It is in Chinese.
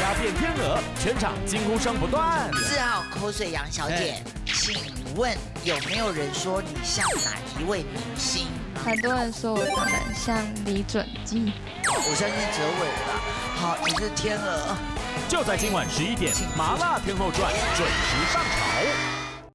压变天鹅全场惊呼声不断。四号口水杨小姐请问有没有人说你像哪一位明星？很多人说我长得像李准基。我相信哲伟吧。好你是天鹅。就在今晚十一点麻辣天后传准时上场。